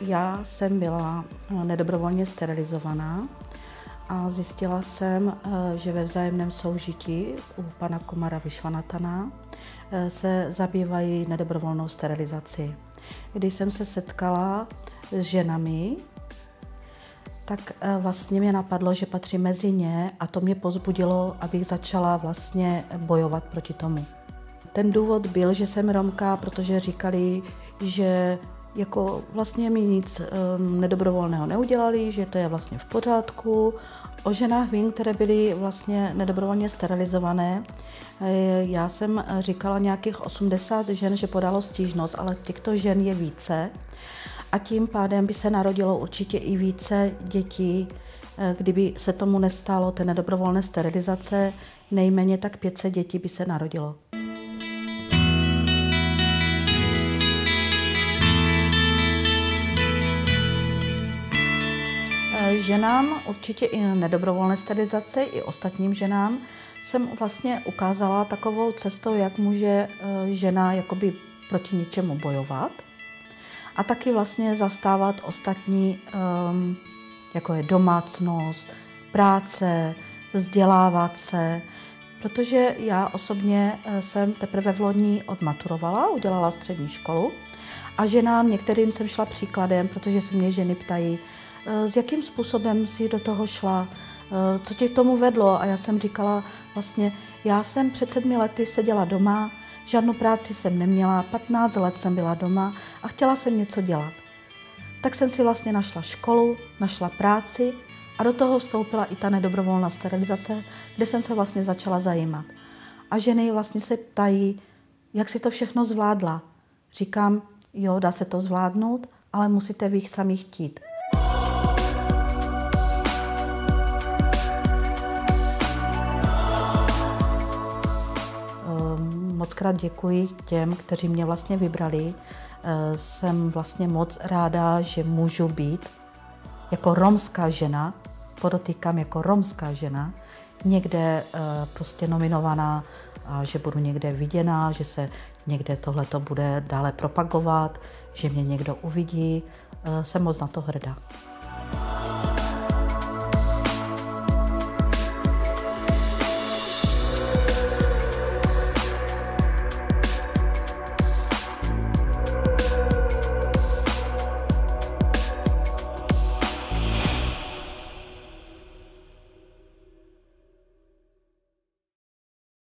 Já jsem byla nedobrovolně sterilizovaná a zjistila jsem, že ve vzájemném soužití u pana Komara Vyšvanatana se zabývají nedobrovolnou sterilizaci. Když jsem se setkala s ženami, tak vlastně mě napadlo, že patří mezi ně a to mě pozbudilo, abych začala vlastně bojovat proti tomu. Ten důvod byl, že jsem Romka, protože říkali, že jako vlastně mi nic um, nedobrovolného neudělali, že to je vlastně v pořádku. O ženách vím, které byly vlastně nedobrovolně sterilizované. E, já jsem říkala nějakých 80 žen, že podalo stížnost, ale těchto žen je více. A tím pádem by se narodilo určitě i více dětí, e, kdyby se tomu nestalo, té nedobrovolné sterilizace, nejméně tak 500 dětí by se narodilo. Ženám, určitě i nedobrovolné sterilizaci, i ostatním ženám, jsem vlastně ukázala takovou cestou, jak může eh, žena jakoby proti ničemu bojovat a taky vlastně zastávat ostatní, ehm, jako je domácnost, práce, vzdělávat se, protože já osobně eh, jsem teprve v loni odmaturovala, udělala střední školu a ženám některým jsem šla příkladem, protože se mě ženy ptají, s jakým způsobem si do toho šla, eh, co tě k tomu vedlo. A já jsem říkala vlastně, já jsem před sedmi lety seděla doma, žádnou práci jsem neměla, 15 let jsem byla doma a chtěla jsem něco dělat. Tak jsem si vlastně našla školu, našla práci a do toho vstoupila i ta nedobrovolná sterilizace, kde jsem se vlastně začala zajímat. A ženy vlastně se ptají, jak si to všechno zvládla. Říkám, jo, dá se to zvládnout, ale musíte vy sami chtít. Krát děkuji těm, kteří mě vlastně vybrali. Eh, jsem vlastně moc ráda, že můžu být jako romská žena, podotýkám jako romská žena, někde eh, prostě nominovaná, a že budu někde viděná, že se někde tohleto bude dále propagovat, že mě někdo uvidí. Eh, jsem moc na to hrdá.